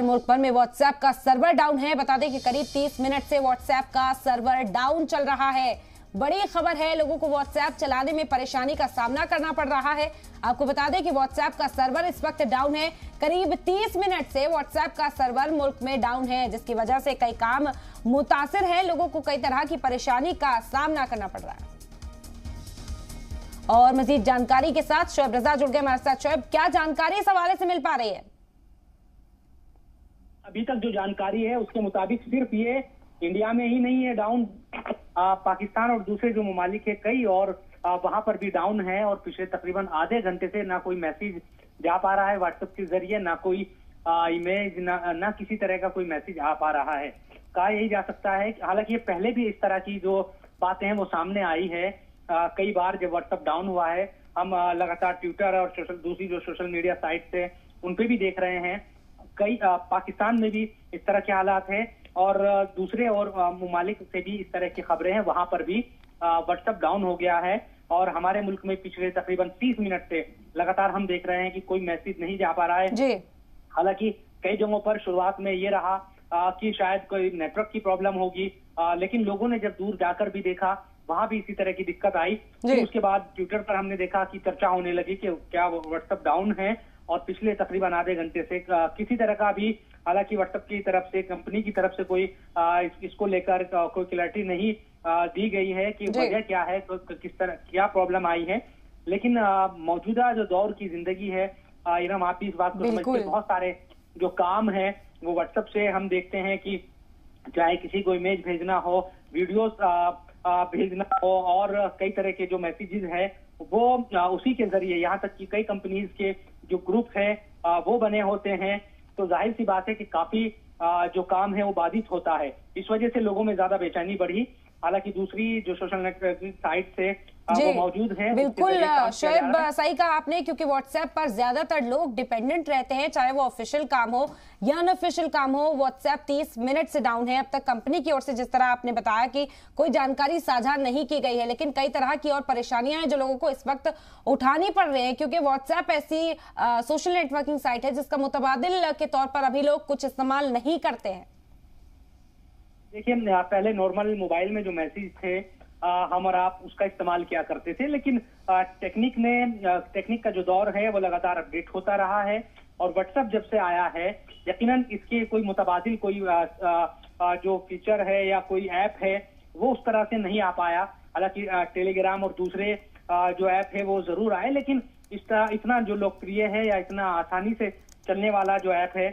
मुल्क भर में व्हाट्सएप का सर्वर डाउन है। बता दें कि करीब 30 मिनट से व्हाट्सएप का सर्वर डाउन चल रहा है। बड़ी खबर है, लोगों को व्हाट्सएप चलाने में परेशानी का सामना करना पड़ रहा है। आपको बता दें कि व्हाट्सएप का सर्वर इस वक्त डाउन है। करीब 30 मिनट से व्हाट्सएप का सर्वर मुल्क में डाउन है, जिसकी वजह से कई काम मुतासर है। लोगों को कई तरह की परेशानी का सामना करना पड़ रहा है। और मजीद जानकारी के साथ शोएब रजा जुड़ गए। हमारे साथ शोएब, क्या जानकारी इस हवाले से मिल पा रही है? अभी तक जो जानकारी है उसके मुताबिक सिर्फ़ ये इंडिया में ही नहीं है डाउन पाकिस्तान और दूसरे जो ममालिक है कई और वहाँ पर भी डाउन है और पिछले तकरीबन आधे घंटे से ना कोई मैसेज जा पा रहा है व्हाट्सएप के ज़रिए ना कोई इमेज ना, ना किसी तरह का कोई मैसेज आ पा रहा है। कहा यही जा सकता है हालाँकि ये पहले भी इस तरह की जो बातें हैं वो सामने आई है। आ, कई बार जब व्हाट्सएप डाउन हुआ है हम लगातार ट्विटर और सोशल दूसरी जो सोशल मीडिया साइट है उन पे भी देख रहे हैं। कई पाकिस्तान में भी इस तरह के हालात हैं और दूसरे और ममालिक से भी इस तरह की खबरें हैं। वहाँ पर भी व्हाट्सएप डाउन हो गया है और हमारे मुल्क में पिछले तकरीबन 30 मिनट से लगातार हम देख रहे हैं कि कोई मैसेज नहीं जा पा रहा है। हालाँकि कई जगहों पर शुरुआत में ये रहा आ, कि शायद कोई नेटवर्क की प्रॉब्लम होगी आ, लेकिन लोगों ने जब दूर जाकर भी देखा वहाँ भी इसी तरह की दिक्कत आई। उसके बाद ट्विटर पर हमने देखा कि चर्चा होने लगी कि क्या व्हाट्सएप डाउन है और पिछले तकरीबन आधे घंटे से किसी तरह का भी हालाँकि व्हाट्सएप की तरफ़ से कंपनी की तरफ़ से कोई इस, इसको लेकर कोई क्लैरिटी नहीं दी गई है कि वजह क्या है तो किस तरह क्या प्रॉब्लम आई है। लेकिन मौजूदा जो दौर की ज़िंदगी है इरम आप इस बात को समझते बहुत सारे जो काम है वो व्हाट्सएप से हम देखते हैं कि चाहे किसी को इमेज भेजना हो वीडियोस भेजना हो और कई तरह के जो मैसेजेस है वो उसी के ज़रिए यहाँ तक कि कई कंपनीज़ के जो ग्रुप है वो बने होते हैं। तो ज़ाहिर सी बात है कि काफ़ी जो काम है वो बाधित होता है। इस वजह से लोगों में ज़्यादा बेचैनी बढ़ी। हालाँकि दूसरी जो सोशल नेटवर्किंग साइट से वो मौजूद है बिल्कुल शोएब सही कहा आपने क्योंकि व्हाट्सएप पर ज़्यादातर लोग डिपेंडेंट रहते हैं चाहे वो ऑफिशियल काम हो या अनऑफिशियल काम हो व्हाट्सएप 30 मिनट से डाउन है। अब तक कंपनी की ओर से जिस तरह आपने बताया कि कोई जानकारी साझा नहीं की गई है लेकिन कई तरह की और परेशानियाँ हैं जो लोगों को इस वक्त उठानी पड़ रही है क्योंकि व्हाट्सएप ऐसी सोशल नेटवर्किंग साइट है जिसका मुतबादिल के तौर पर अभी लोग कुछ इस्तेमाल नहीं करते हैं। देखिए पहले नॉर्मल मोबाइल में जो मैसेज थे आ, हम और आप उसका इस्तेमाल किया करते थे लेकिन टेक्निक ने टेक्निक का जो दौर है वो लगातार अपडेट होता रहा है और व्हाट्सएप जब से आया है यकीनन इसके कोई मुतबादिल कोई आ, आ, जो फीचर है या कोई ऐप है वो उस तरह से नहीं आ पाया। हालाँकि टेलीग्राम और दूसरे आ, जो ऐप है वो ज़रूर आए लेकिन इस इतना जो लोकप्रिय है या इतना आसानी से चलने वाला जो ऐप है